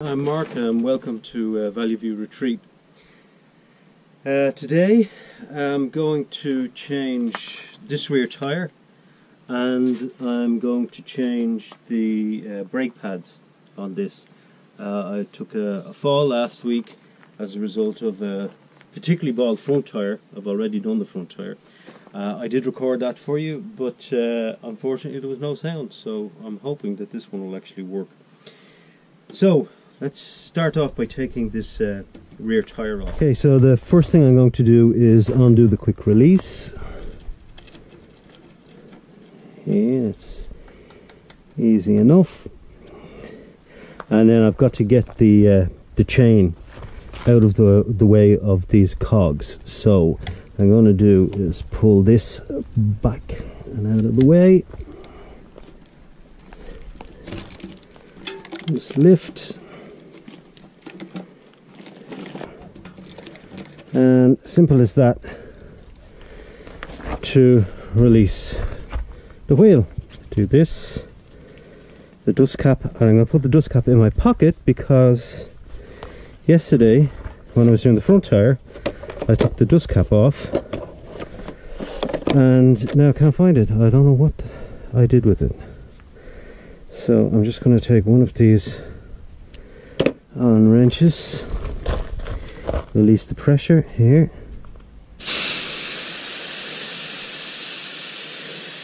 I'm Mark and welcome to uh, Valley View Retreat. Uh, today I'm going to change this rear tyre and I'm going to change the uh, brake pads on this. Uh, I took a, a, fall last week as a result of a particularly bald front tyre. I've already done the front tyre. Uh, I did record that for you but uh, unfortunately there was no sound so I'm hoping that this one will actually work. So let's start off by taking this uh, rear tire off. Okay, so the first thing I'm going to do is undo the quick release. Yeah, it's easy enough. And then I've got to get the uh, the chain out of the the way of these cogs. So I'm going to do is pull this back and out of the way. Just lift and simple as that. To release the wheel. Do this. The dust cap and I'm going to put the dust cap in my pocket because yesterday when I was doing the front tire I took the dust cap off and now I can't find it. I don't know what I did with it. So I'm just going to take one of these Allen wrenches release the pressure here.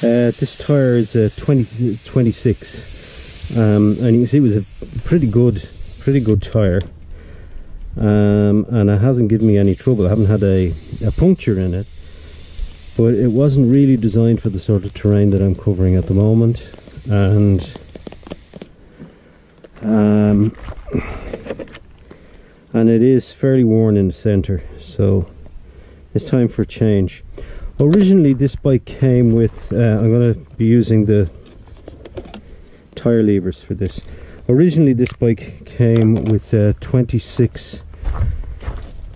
Uh, this tire is a 20, 26 um, and you can see it was a pretty good pretty good tire. Um, and it hasn't given me any trouble. I haven't had a, a puncture in it. But it wasn't really designed for the sort of terrain that I'm covering at the moment. And um, and it is fairly worn in the center so it's time for a change. Originally this bike came with uh, I'm going to be using the tire levers for this. Originally this bike came with a 26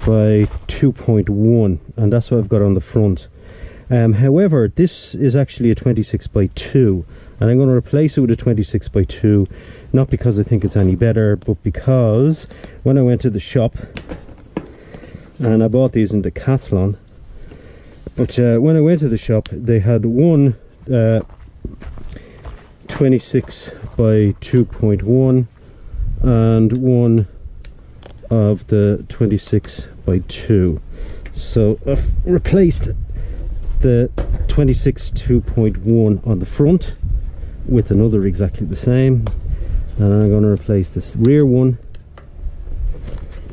by 2.1 and that's what I've got on the front. Um, however this is actually a 26 by 2 and I'm going to replace it with a 26 by 2 not because I think it's any better but because when I went to the shop and I bought these in Decathlon but uh, when I went to the shop they had one uh, 26 by 2.1 and one of the 26 by 2 so I've replaced the 26 2.1 on the front with another exactly the same. And I'm going to replace this rear one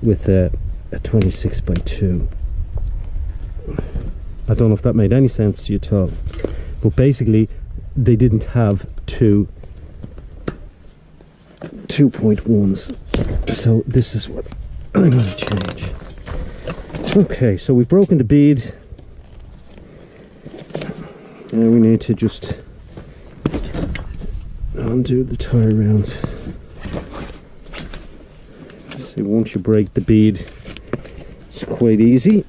with a, a 26 by 2 I don't know if that made any sense to you at all but basically they didn't have two 2.1s so this is what I'm going to change. Okay so we've broken the bead. And we need to just undo the tire around. See, once you break the bead, it's quite easy.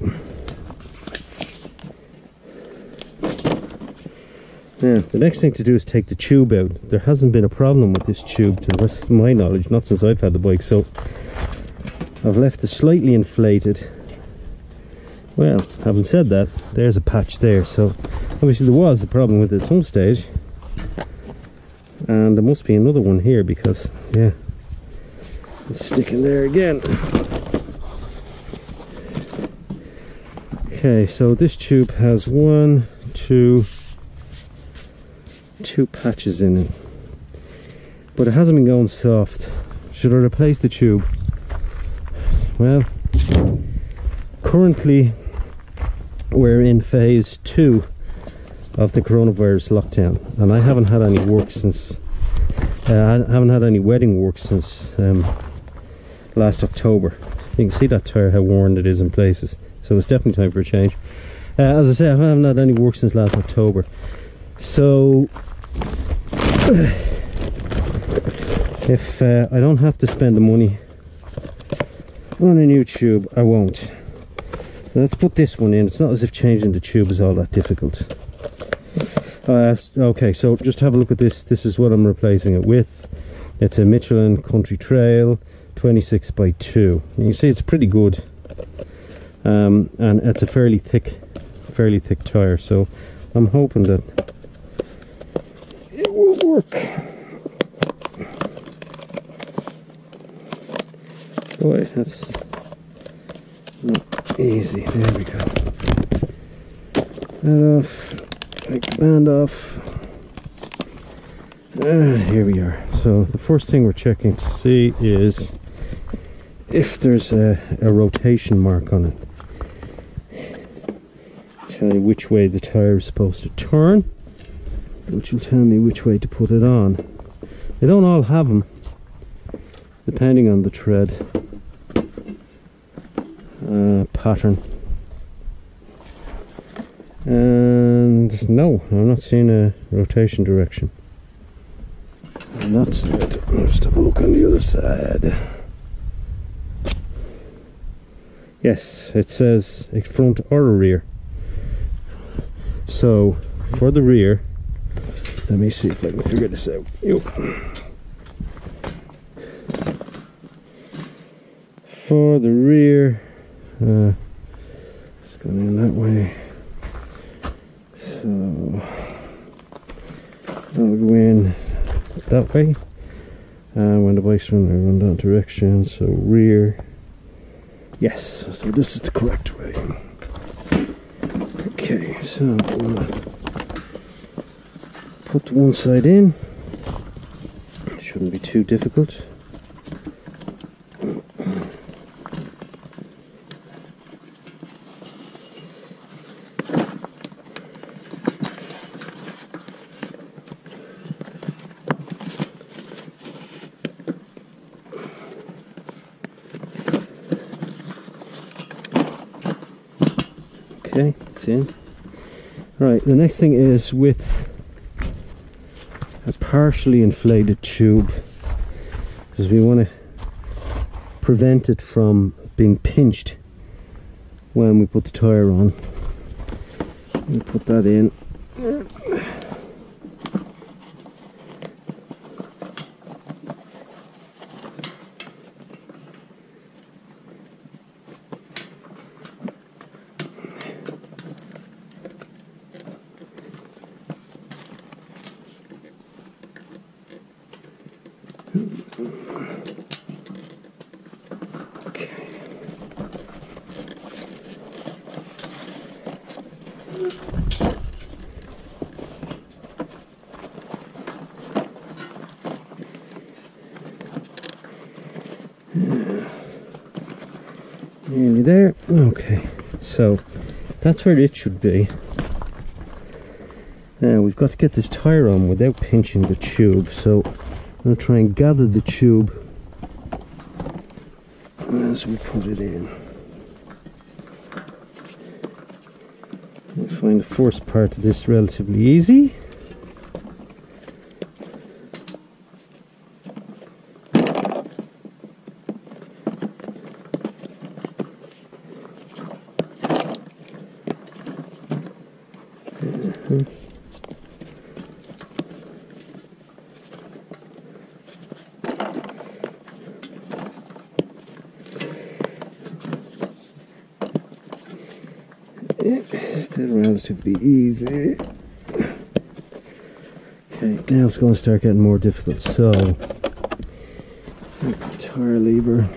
Now, the next thing to do is take the tube out. There hasn't been a problem with this tube, to my knowledge, not since I've had the bike, so I've left it slightly inflated. Well, having said that, there's a patch there, so obviously there was a problem with it at some stage and there must be another one here because yeah. It's sticking there again. Okay so this tube has one two two patches in it. But it hasn't been going soft. Should I replace the tube? Well currently we're in phase two of the coronavirus lockdown. And I haven't had any work since uh, I haven't had any wedding work since um, last October. You can see that tire how worn it is in places. So it's definitely time for a change. Uh, as I say I haven't had any work since last October. So if uh, I don't have to spend the money on a new tube I won't. Let's put this one in. It's not as if changing the tube is all that difficult uh, okay so just have a look at this this is what I'm replacing it with it's a Michelin Country Trail 26 by 2. You can see it's pretty good. Um, and it's a fairly thick, fairly thick tire. So I'm hoping that it will work. Boy, that's not easy. There we go. That off. Take the band off. Uh, here we are. So the first thing we're checking to see is if there's a, a rotation mark on it. Tell you which way the tire is supposed to turn, which will tell me which way to put it on. They don't all have them, depending on the tread uh, pattern. And no, I'm not seeing a rotation direction. And that's it. Let's have a look on the other side. Yes, it says front or rear. So, for the rear, let me see if I can figure this out. Yep. For the rear, uh, it's going in that way. So, I'll go in that way. And when the bike's run, I run that direction. So rear. Yes, so this is the correct way. Okay, so gonna put one side in. Shouldn't be too difficult. In. Right, the next thing is with a partially inflated tube because we want to prevent it from being pinched when we put the tire on. We put that in. Okay. Nearly there. Okay, so that's where it should be. Now we've got to get this tire on without pinching the tube, so To try and gather the tube as we put it in. I find the first part of this relatively easy. Still relatively easy. Okay, now it's going to start getting more difficult. So, tire lever.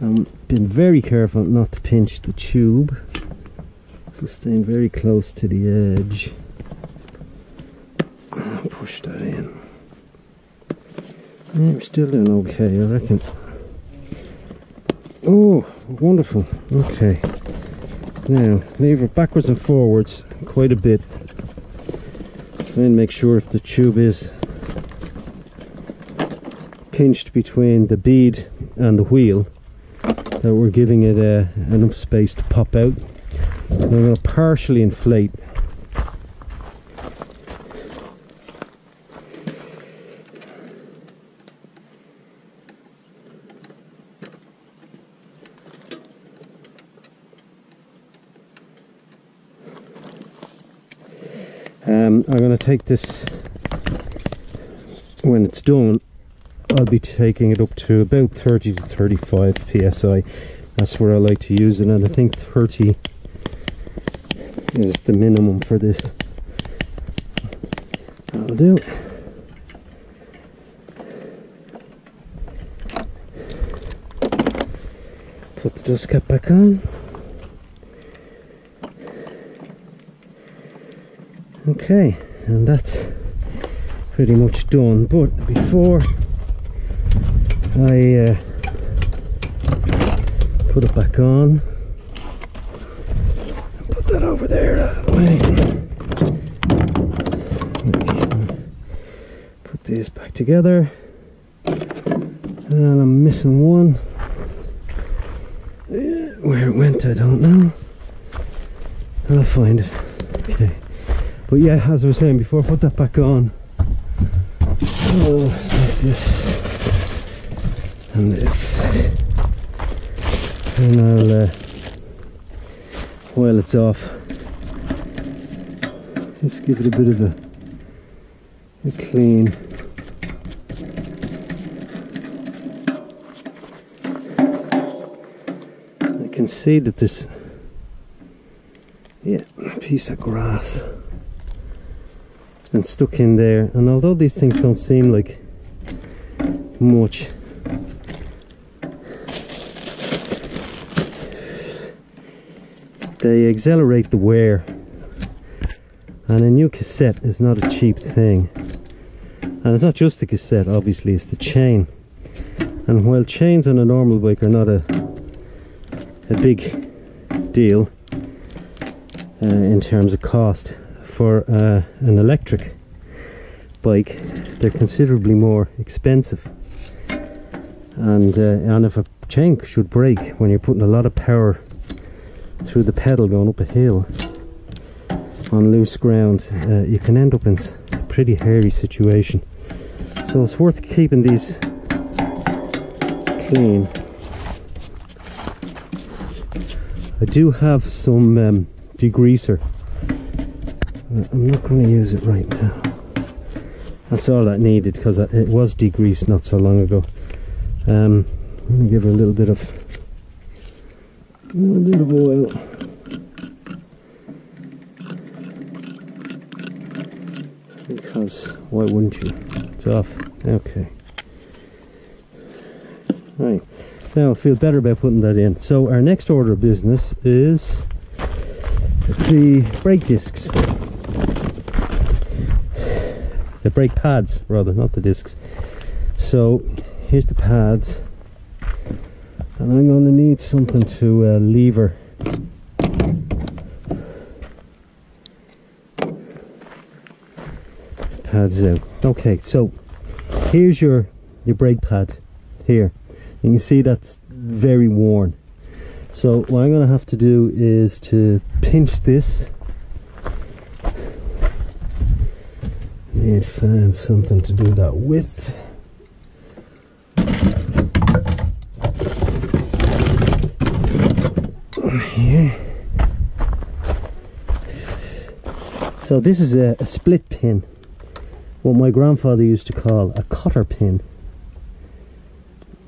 Um, I'm being very careful not to pinch the tube. So staying very close to the edge. Push that in. We're still doing okay, I reckon. Oh, wonderful. Okay. Now, lever backwards and forwards quite a bit. Try and make sure if the tube is pinched between the bead and the wheel that we're giving it uh, enough space to pop out. I'm going to partially inflate I'm going to take this when it's done I'll be taking it up to about 30 to 35 psi. That's where I like to use it, and I think 30 is the minimum for this. That'll do. Put the dust cap back on. Okay, and that's pretty much done. But before I uh, put it back on, put that over there out of the way. Put these back together, and I'm missing one. Where it went, I don't know. I'll find it. Okay. But yeah, as I was saying before, put that back on. Oh, like this. And this. And I'll, uh, while it's off, just give it a bit of a, a clean. I can see that there's, yeah, a piece of grass been stuck in there. And although these things don't seem like much they accelerate the wear. And a new cassette is not a cheap thing. And it's not just the cassette obviously it's the chain. And while chains on a normal bike are not a a big deal uh, in terms of cost for uh, an electric bike. They're considerably more expensive. And uh, and if a chain should break when you're putting a lot of power through the pedal going up a hill on loose ground uh, you can end up in a pretty hairy situation. So it's worth keeping these clean. I do have some um, degreaser I'm not going to use it right now. That's all that needed because it was degreased not so long ago. Um, I'm going to give it a little bit of a little bit of oil. Because why wouldn't you? It's off. Okay. Right. Now I feel better about putting that in. So our next order of business is the brake discs the brake pads rather not the discs. So here's the pads. And I'm going to need something to uh, lever. Pads out. Okay so here's your your brake pad here. You can see that's very worn. So what I'm going to have to do is to pinch this need to find something to do that with. Here. So this is a, a split pin, what my grandfather used to call a cotter pin.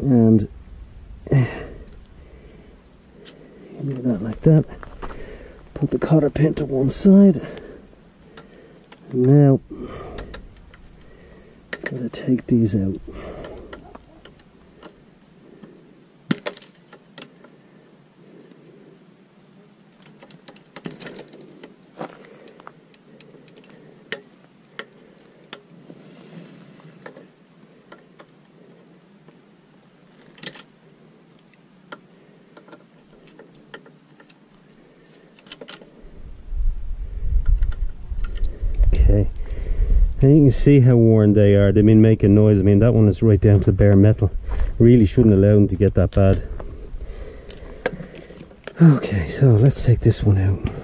And do that like that. Put the cotter pin to one side. Now Gotta take these out. And you can see how worn they are. They've been making noise. I mean, that one is right down to bare metal. Really shouldn't allow them to get that bad. Okay, so let's take this one out.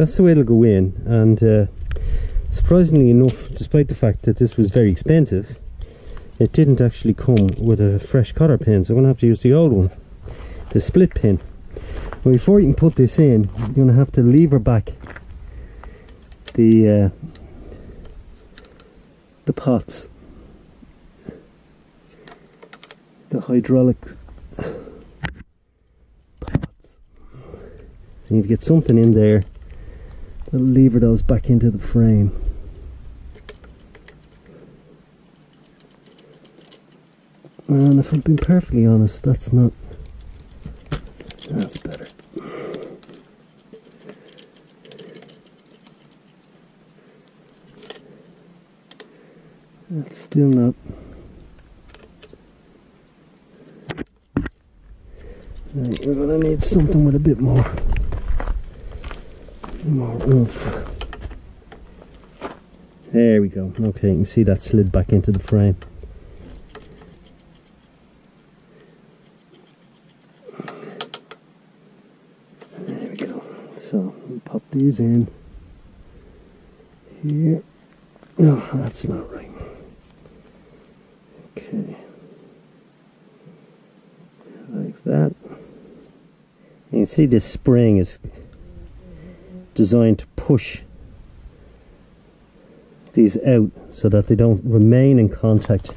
That's the way it'll go in, and uh, surprisingly enough, despite the fact that this was very expensive, it didn't actually come with a fresh cotter pin, so I'm going to have to use the old one, the split pin. But before you can put this in, you're going to have to lever back the uh, the pots, the hydraulics pots. So you need to get something in there lever those back into the frame. And if I'm being perfectly honest, that's not. That's better. That's still not. Right, we're gonna need something with a bit more, more oomph. There we go. Okay, you can see that slid back into the frame. There we go. So, pop these in here. No, that's not right. Okay. Like that. You can see this spring is designed to push these out so that they don't remain in contact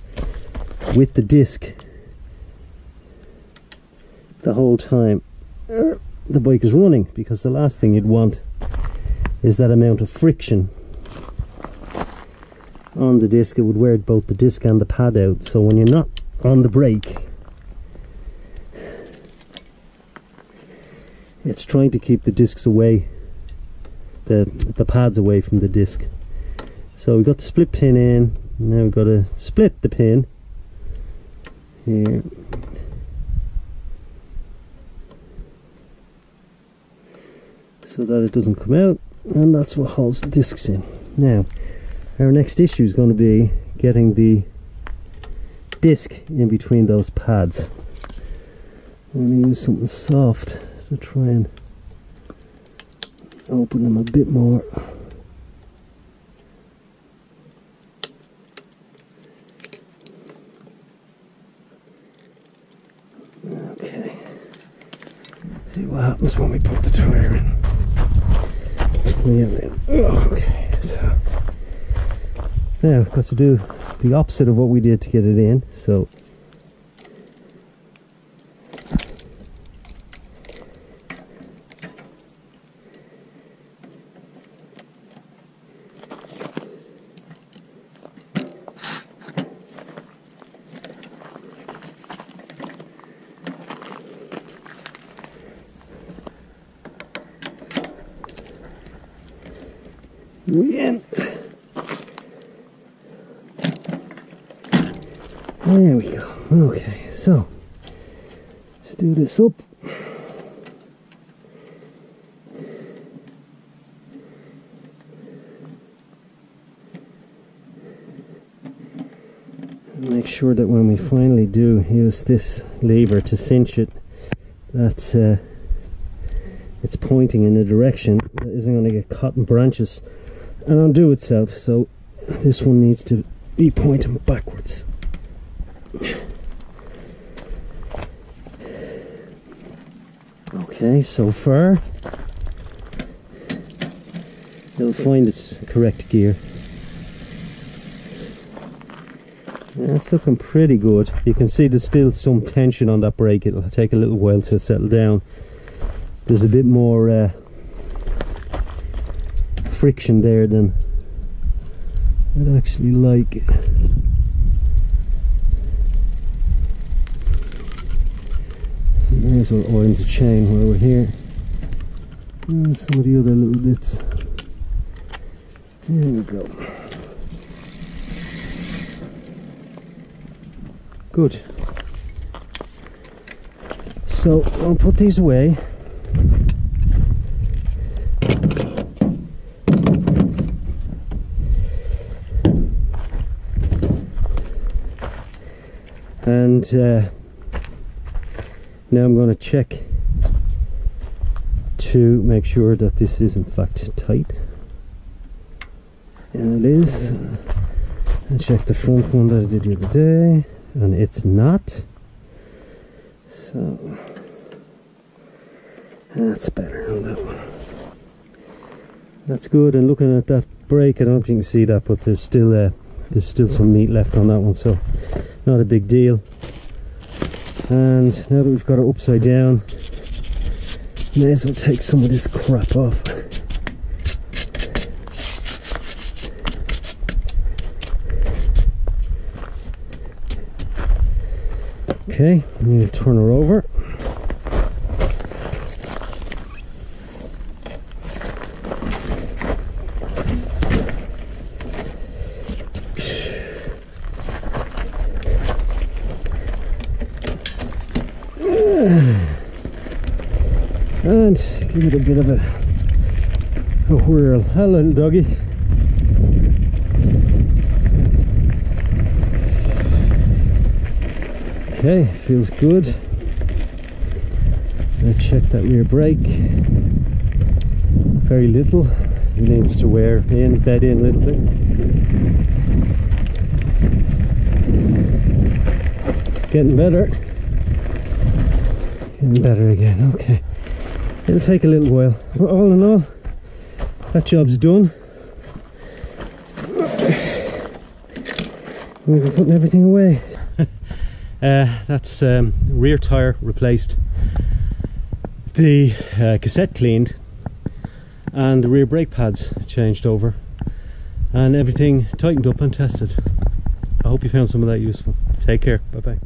with the disc the whole time. Er, the bike is running because the last thing you'd want is that amount of friction on the disc. It would wear both the disc and the pad out. So when you're not on the brake it's trying to keep the discs away the the pads away from the disc. So we've got the split pin in. Now we've got to split the pin. Here. So that it doesn't come out and that's what holds the discs in. Now our next issue is going to be getting the disc in between those pads. I'm going to use something soft to try and open them a bit more. Okay. See what happens when we put the tire in. Yeah, oh, then. okay so. Now I've got to do the opposite of what we did to get it in so we in. There we go. Okay, so let's do this up. Make sure that when we finally do use this lever to cinch it, that uh, it's pointing in a direction that isn't going to get caught in branches and undo itself. So this one needs to be pointing backwards. Okay, so far it'll find its correct gear. It's looking pretty good. You can see there's still some tension on that brake. It'll take a little while to settle down. There's a bit more uh, friction there than I'd actually like. May as well oil the chain while we're here. And some of the other little bits. There we go. Good. So I'll put these away. And uh, now I'm going to check to make sure that this is in fact tight. And it is. And check the front one that I did the other day, and it's not. So that's better on that one. That's good. And looking at that brake, I don't know if you can see that, but there's still uh, there's still some meat left on that one, so not a big deal. And now that we've got it upside down, may as well take some of this crap off. Okay, I'm going to turn her over. And give it a bit of a, a whirl. Hello, little doggy. Okay, feels good. Let's check that rear brake. Very little. It needs to wear in, bed in a little bit. Getting better. Getting better again, okay. It'll take a little while. But all in all, that job's done. We're putting everything away. Uh, that's um, rear tyre replaced, the uh, cassette cleaned, and the rear brake pads changed over, and everything tightened up and tested. I hope you found some of that useful. Take care. Bye bye.